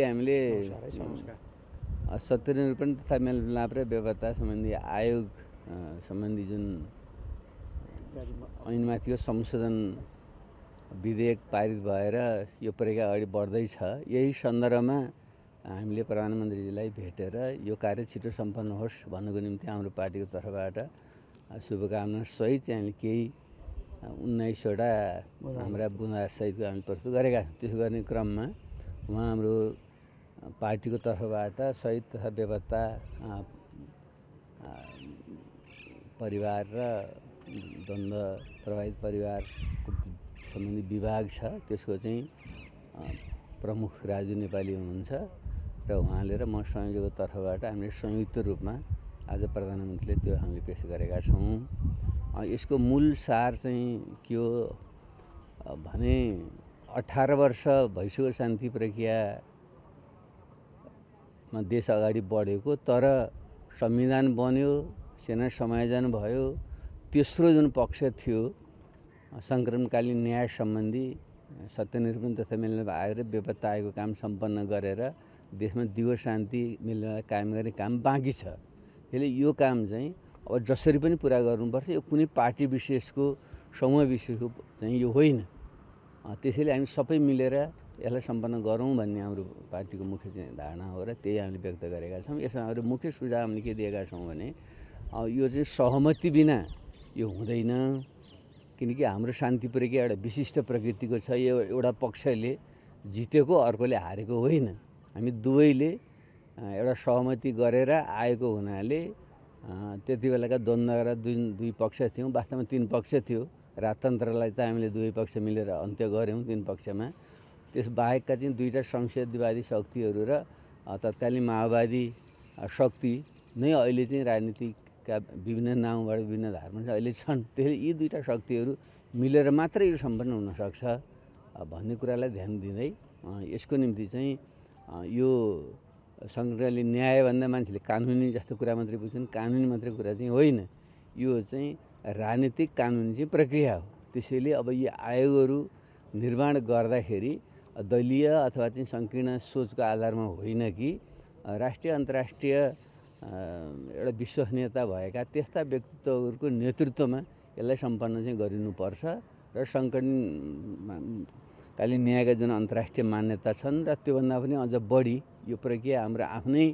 हामीले नमस्कार है, नमस्कार। अ, सत्यनिरूपण तथा मेलमिलाप र व्यवस्था सम्बन्धी आयोग सम्बन्धी जुन ऐनमाथिको संशोधन विधेयक पारित भएर यो प्रक्रिया अगाडि बढ्दैछ यही सन्दर्भमा हामीले प्रधानमन्त्रीजीलाई भेटेर यो कार्य छिटो सम्पन्न होस् भन्नको निम्ति हाम्रो पार्टीको तर्फबाट शुभकामना सहित चाहिँ हामीले केही उन्नाइसवटा हाम्रा बुँदासहितको हामीले प्रस्तुत गरेका छौँ त्यसो गर्ने क्रममा उहाँ हाम्रो पार्टीको तर्फबाट सहित तथा अ, परिवार र द्वन्द्व प्रभावित परिवारको सम्बन्धी विभाग छ। त्यसको चाहिँ प्रमुख राजु नेपाली हुनुहुन्छ र उहाँले र म संयोजकको तर्फबाट हामीले संयुक्त रूपमा आज प्रधानमन्त्रीले त्यो हामीले पेस गरेका छौँ। यसको मूल सार चाहिँ के हो? भने अठार वर्ष भइसक्यो शान्ति प्रक्रिया देश अगाडि बढेको तर संविधान बन्यो सेना समायोजन भयो तेस्रो जुन पक्ष थियो सङ्क्रमणकालीन न्याय सम्बन्धी सत्यनिरूपण तथा मिल्ने आयोग र बेपत्ता आयोगको काम सम्पन्न गरेर देशमा दिगो शान्ति मिल्ने कायम गर्ने काम बाँकी छ। त्यसले यो काम चाहिँ अब जसरी पनि पुरा गर्नुपर्छ यो कुनै पार्टी विशेषको समूह विशेषको चाहिँ यो होइन। त्यसैले हामी सबै मिलेर यसलाई सम्पन्न गरौँ भन्ने हाम्रो पार्टीको मुख्य चाहिँ धारणा हो र त्यही हामीले व्यक्त गरेका छौँ। यसमा हाम्रो मुख्य सुझाव हामीले के दिएका छौँ भने यो चाहिँ सहमति बिना यो हुँदैन किनकि हाम्रो शान्ति प्रक्रिया एउटा विशिष्ट प्रकृतिको छ यो एउटा पक्षले जितेको अर्कोले हारेको होइन। हामी दुवैले एउटा सहमति गरेर आएको हुनाले त्यति बेलाका द्वन्द्वका दुई दुई पक्ष थियौँ। वास्तवमा तिन पक्ष थियो। राजतन्त्रलाई त हामीले दुवै पक्ष मिलेर अन्त्य गऱ्यौँ। तिन पक्षमा त्यस बाहेकका चाहिँ दुईवटा संसदवादी शक्तिहरू र तत्कालीन माओवादी शक्ति नै अहिले चाहिँ राजनीतिका विभिन्न नाउँबाट विभिन्न धारमा अहिले छन्। त्यसले यी दुईवटा शक्तिहरू मिलेर मात्रै यो सम्पन्न हुनसक्छ भन्ने कुरालाई ध्यान दिँदै यसको निम्ति चाहिँ यो सङ्कटले न्यायभन्दा मान्छेले कानुनी जस्तो कुरा मात्रै बुझ्छन्। कानुनी मात्रै कुरा चाहिँ होइन। यो चाहिँ राजनीतिक कानुनी चाहिँ प्रक्रिया हो। त्यसैले अब यी आयोगहरू निर्माण गर्दाखेरि दलीय अथवा चाहिँ सङ्कीर्ण सोचको आधारमा होइन कि राष्ट्रिय अन्तर्राष्ट्रिय एउटा विश्वसनीयता भएका त्यस्ता व्यक्तित्वहरूको नेतृत्वमा यसलाई सम्पन्न चाहिँ गरिनुपर्छ र सङ्कटकालीन न्यायका जुन अन्तर्राष्ट्रिय मान्यता छन् र त्योभन्दा पनि अझ बढी यो प्रक्रिया हाम्रो आफ्नै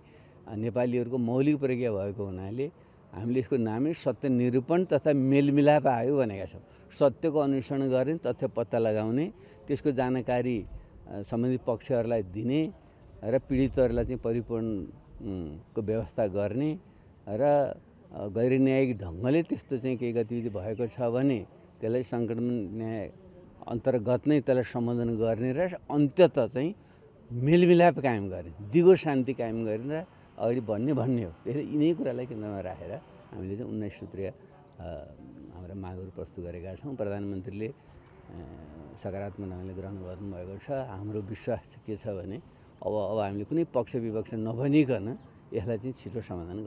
नेपालीहरूको मौलिक प्रक्रिया भएको हुनाले हामीले यसको नामै सत्य निरूपण तथा मेलमिलाप आयो भनेका छौँ। सत्यको अन्वेषण गर्ने तथ्य पत्ता लगाउने त्यसको जानकारी सम्बन्धित पक्षहरूलाई दिने र पीडितहरूलाई चाहिँ परिपूर्ण उम्, को व्यवस्था गर्ने र गैर न्यायिक ढङ्गले त्यस्तो चाहिँ केही गतिविधि भएको छ भने त्यसलाई सङ्कटमा न्याय अन्तर्गत नै त्यसलाई सम्बोधन गर्ने र अन्तत चाहिँ मेलमिलाप कायम गर्ने दिगो शान्ति कायम गरेर अगाडि बढ्ने भन्ने हो। त्यसले यिनै कुरालाई केन्द्रमा राखेर हामीले चाहिँ उन्नाइस सूत्रीय हाम्रा मागहरू प्रस्तुत गरेका छौँ। प्रधानमन्त्रीले सकारात्मक ढङ्गले ग्रहण गर्नुभएको छ। हाम्रो विश्वास के छ भने अब अब हामीले कुनै पक्ष विपक्ष नभनिकन यसलाई चाहिँ छिटो समाधान